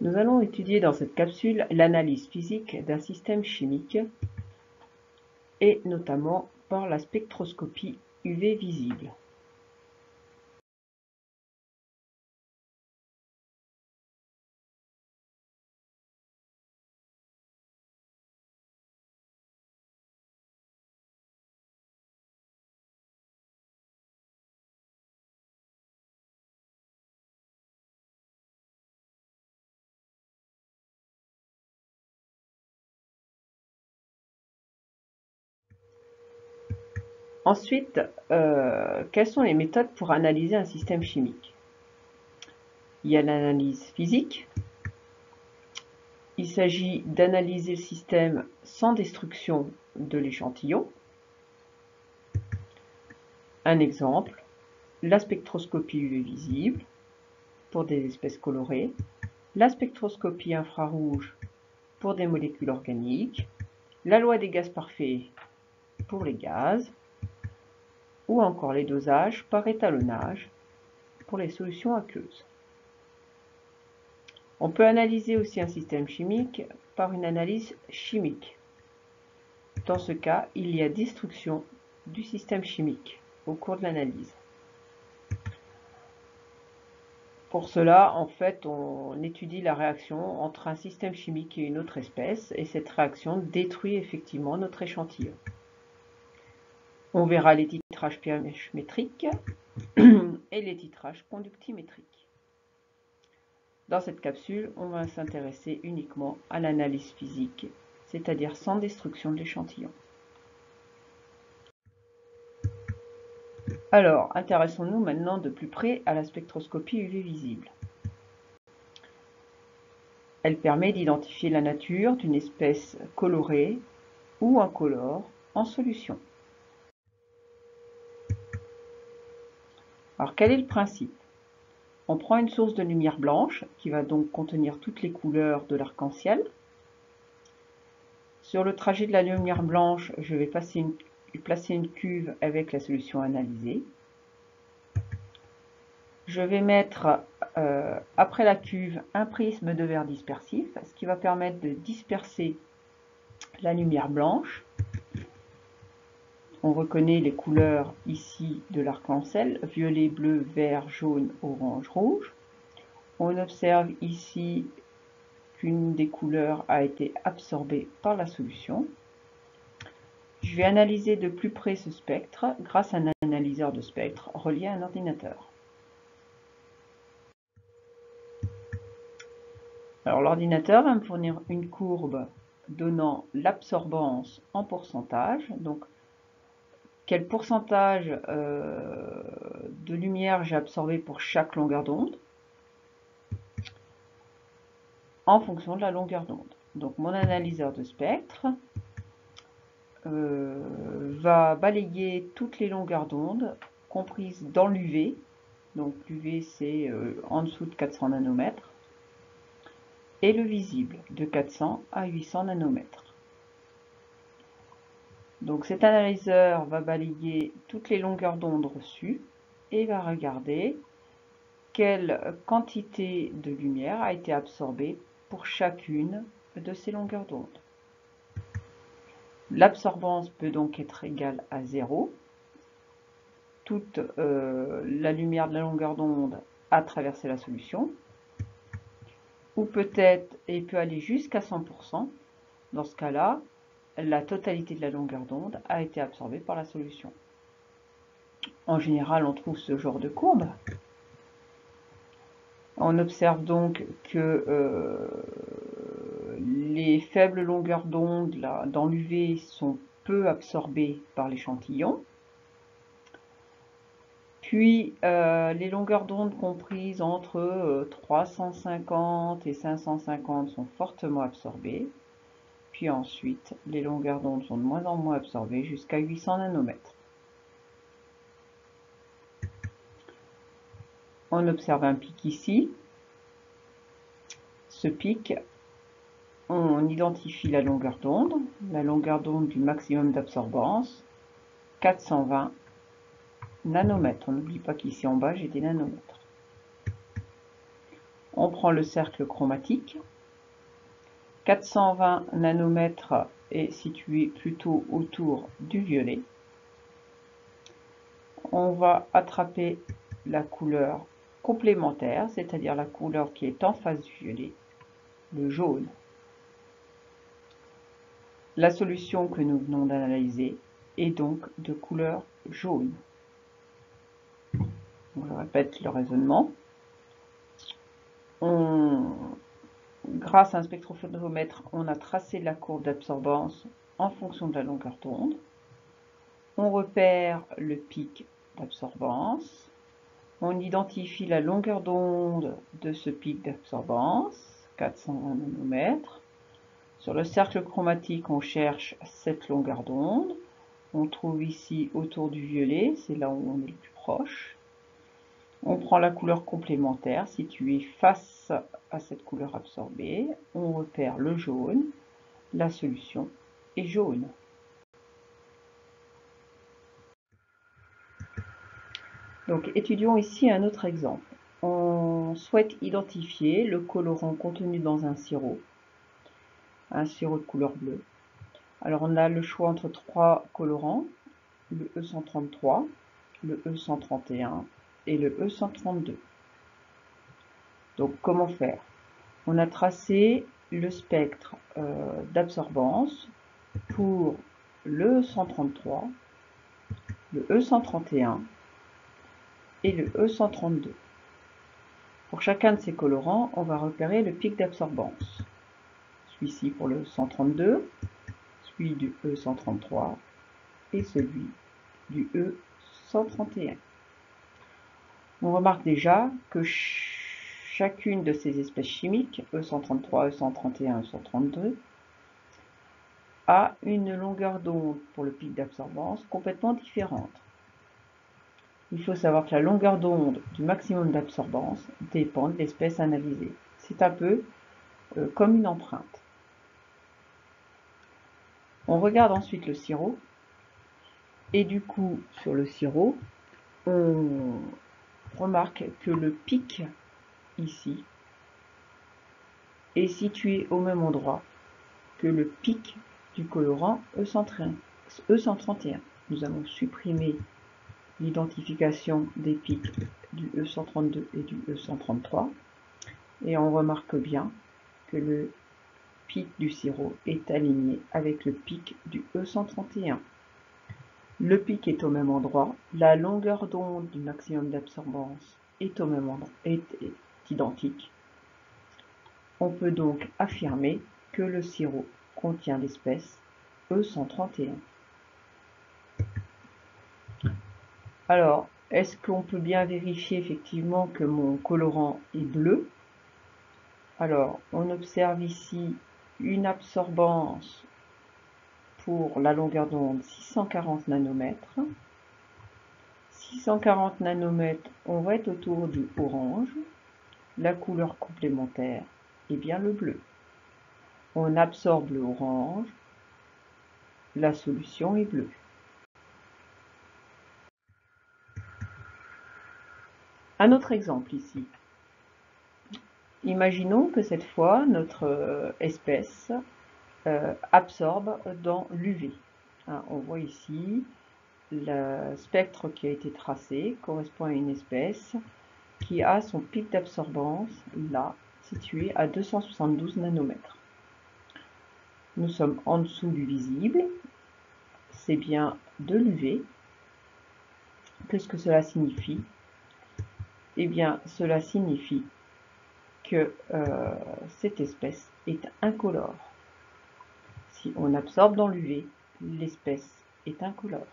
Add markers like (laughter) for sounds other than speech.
Nous allons étudier dans cette capsule l'analyse physique d'un système chimique et notamment par la spectroscopie UV visible. Ensuite, euh, quelles sont les méthodes pour analyser un système chimique? Il y a l'analyse physique. Il s'agit d'analyser le système sans destruction de l'échantillon. Un exemple, la spectroscopie UV visible pour des espèces colorées, la spectroscopie infrarouge pour des molécules organiques, la loi des gaz parfaits pour les gaz, ou encore les dosages par étalonnage pour les solutions aqueuses. On peut analyser aussi un système chimique par une analyse chimique. Dans ce cas, il y a destruction du système chimique au cours de l'analyse. Pour cela, en fait, on étudie la réaction entre un système chimique et une autre espèce, et cette réaction détruit effectivement notre échantillon. On verra les titrages (clears throat) et les titrages conductimétriques. Dans cette capsule, on va s'intéresser uniquement à l'analyse physique, c'est-à-dire sans destruction de l'échantillon. Alors, intéressons-nous maintenant de plus près à la spectroscopie UV visible. Elle permet d'identifier la nature d'une espèce colorée ou incolore en solution. Alors quel est le principe? On prend une source de lumière blanche qui va donc contenir toutes les couleurs de l'arc-en-ciel. Sur le trajet de la lumière blanche, je vais placer une cuve avec la solution analysée. Je vais mettre euh, après la cuve un prisme de verre dispersif, ce qui va permettre de disperser la lumière blanche on reconnaît les couleurs ici de l'arc-en-ciel, violet, bleu, vert, jaune, orange, rouge. On observe ici qu'une des couleurs a été absorbée par la solution. Je vais analyser de plus près ce spectre grâce à un analyseur de spectre relié à un ordinateur. Alors l'ordinateur va me fournir une courbe donnant l'absorbance en pourcentage. Quel pourcentage euh, de lumière j'ai absorbé pour chaque longueur d'onde en fonction de la longueur d'onde. Donc mon analyseur de spectre euh, va balayer toutes les longueurs d'onde comprises dans l'UV. Donc l'UV c'est euh, en dessous de 400 nanomètres. Et le visible de 400 à 800 nanomètres. Donc cet analyseur va balayer toutes les longueurs d'onde reçues et va regarder quelle quantité de lumière a été absorbée pour chacune de ces longueurs d'onde. L'absorbance peut donc être égale à 0. Toute euh, la lumière de la longueur d'onde a traversé la solution. Ou peut-être, et peut aller jusqu'à 100%. Dans ce cas-là, la totalité de la longueur d'onde a été absorbée par la solution. En général, on trouve ce genre de courbe. On observe donc que euh, les faibles longueurs d'onde dans l'UV sont peu absorbées par l'échantillon. Puis euh, les longueurs d'onde comprises entre 350 euh, et 550 sont fortement absorbées. Puis ensuite, les longueurs d'onde sont de moins en moins absorbées jusqu'à 800 nanomètres. On observe un pic ici. Ce pic, on identifie la longueur d'onde, la longueur d'onde du maximum d'absorbance, 420 nanomètres. On n'oublie pas qu'ici en bas, j'ai des nanomètres. On prend le cercle chromatique. 420 nanomètres est situé plutôt autour du violet. On va attraper la couleur complémentaire, c'est-à-dire la couleur qui est en face du violet, le jaune. La solution que nous venons d'analyser est donc de couleur jaune. Je répète le raisonnement. Grâce à un spectrophotomètre, on a tracé la courbe d'absorbance en fonction de la longueur d'onde. On repère le pic d'absorbance. On identifie la longueur d'onde de ce pic d'absorbance, 420 nanomètres. Sur le cercle chromatique, on cherche cette longueur d'onde. On trouve ici autour du violet, c'est là où on est le plus proche. On prend la couleur complémentaire située face à cette couleur absorbée. On repère le jaune. La solution est jaune. Donc, étudions ici un autre exemple. On souhaite identifier le colorant contenu dans un sirop un sirop de couleur bleue. Alors on a le choix entre trois colorants, le E133, le E131 le E132. Donc comment faire? On a tracé le spectre euh, d'absorbance pour le E133, le E131 et le E132. Pour chacun de ces colorants, on va repérer le pic d'absorbance celui-ci pour le 132, celui du E133 et celui du E131. On remarque déjà que chacune de ces espèces chimiques, E133, E131, E132, a une longueur d'onde pour le pic d'absorbance complètement différente. Il faut savoir que la longueur d'onde du maximum d'absorbance dépend de l'espèce analysée. C'est un peu euh, comme une empreinte. On regarde ensuite le sirop. Et du coup, sur le sirop, on remarque que le pic ici est situé au même endroit que le pic du colorant E131. E Nous allons supprimer l'identification des pics du E132 et du E133 et on remarque bien que le pic du sirop est aligné avec le pic du E131. Le pic est au même endroit, la longueur d'onde du maximum d'absorbance est au même endroit, est, identique. On peut donc affirmer que le sirop contient l'espèce E131. Alors, est-ce qu'on peut bien vérifier effectivement que mon colorant est bleu? Alors, on observe ici une absorbance la longueur d'onde 640 nanomètres. 640 nanomètres, on va être autour du orange. La couleur complémentaire est bien le bleu. On absorbe le orange. La solution est bleue. Un autre exemple ici. Imaginons que cette fois, notre euh, espèce absorbe dans l'UV. Hein, on voit ici le spectre qui a été tracé correspond à une espèce qui a son pic d'absorbance là, situé à 272 nanomètres. Nous sommes en dessous du visible, c'est bien de l'UV. Qu'est-ce que cela signifie? Eh bien, cela signifie que euh, cette espèce est incolore. Si on absorbe dans l'UV, l'espèce est incolore.